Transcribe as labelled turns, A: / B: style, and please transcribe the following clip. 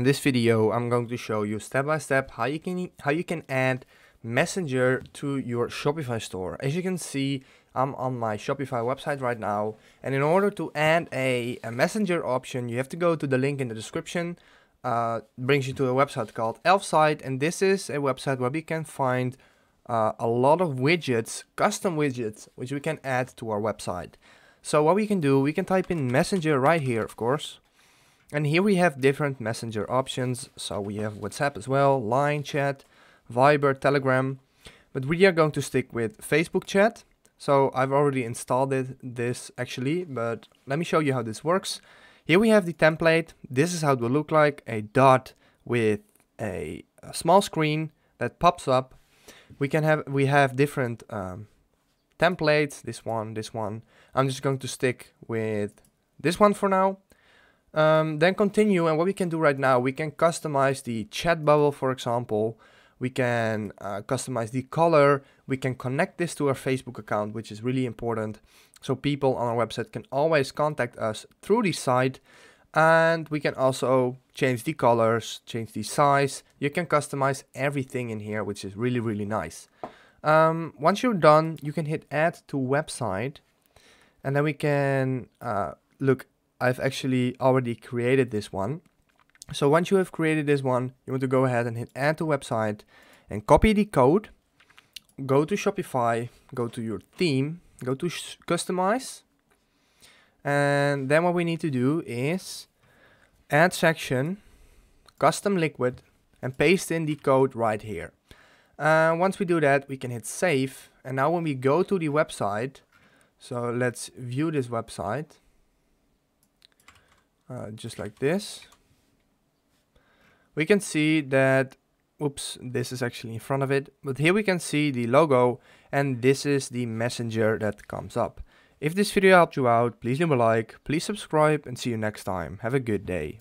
A: In this video, I'm going to show you step by step how you can how you can add Messenger to your Shopify store. As you can see, I'm on my Shopify website right now, and in order to add a, a Messenger option, you have to go to the link in the description. Uh, brings you to a website called Elfsight, and this is a website where we can find uh, a lot of widgets, custom widgets, which we can add to our website. So what we can do, we can type in Messenger right here, of course. And here we have different messenger options. So we have WhatsApp as well, Line chat, Viber, Telegram. But we are going to stick with Facebook chat. So I've already installed it, this actually, but let me show you how this works. Here we have the template. This is how it will look like, a dot with a, a small screen that pops up. We can have, we have different um, templates, this one, this one. I'm just going to stick with this one for now. Um, then continue and what we can do right now, we can customize the chat bubble, for example. We can uh, customize the color. We can connect this to our Facebook account, which is really important. So people on our website can always contact us through the site. And we can also change the colors, change the size. You can customize everything in here, which is really, really nice. Um, once you're done, you can hit add to website. And then we can uh, look I've actually already created this one. So once you have created this one, you want to go ahead and hit add to website and copy the code. Go to Shopify, go to your theme, go to customize. And then what we need to do is add section, custom liquid, and paste in the code right here. Uh, once we do that, we can hit save. And now when we go to the website, so let's view this website uh, just like this. We can see that, oops, this is actually in front of it, but here we can see the logo and this is the messenger that comes up. If this video helped you out, please leave a like, please subscribe and see you next time. Have a good day.